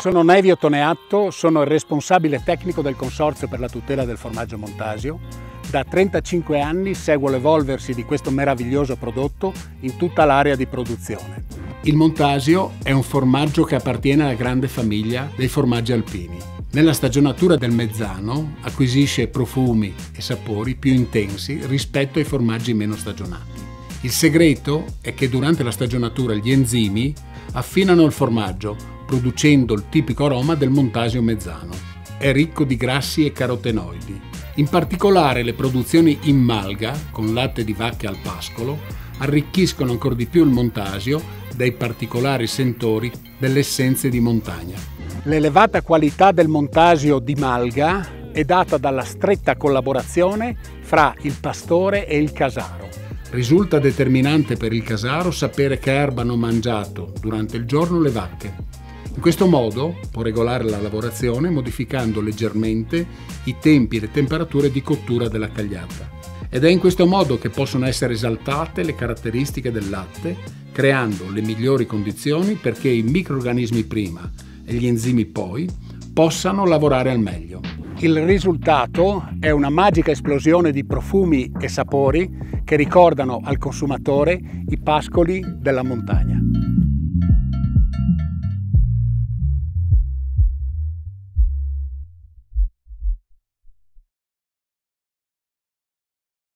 Sono Nevio Toneatto, sono il responsabile tecnico del Consorzio per la tutela del formaggio Montasio. Da 35 anni seguo l'evolversi di questo meraviglioso prodotto in tutta l'area di produzione. Il Montasio è un formaggio che appartiene alla grande famiglia dei formaggi alpini. Nella stagionatura del mezzano acquisisce profumi e sapori più intensi rispetto ai formaggi meno stagionati. Il segreto è che durante la stagionatura gli enzimi affinano il formaggio, producendo il tipico aroma del montasio mezzano. È ricco di grassi e carotenoidi. In particolare le produzioni in malga, con latte di vacche al pascolo, arricchiscono ancora di più il montasio dai particolari sentori delle essenze di montagna. L'elevata qualità del montasio di malga è data dalla stretta collaborazione fra il pastore e il casaro. Risulta determinante per il casaro sapere che erba hanno mangiato durante il giorno le vacche. In questo modo può regolare la lavorazione modificando leggermente i tempi e le temperature di cottura della cagliata. Ed è in questo modo che possono essere esaltate le caratteristiche del latte, creando le migliori condizioni perché i microrganismi prima e gli enzimi poi possano lavorare al meglio. Il risultato è una magica esplosione di profumi e sapori che ricordano al consumatore i pascoli della montagna.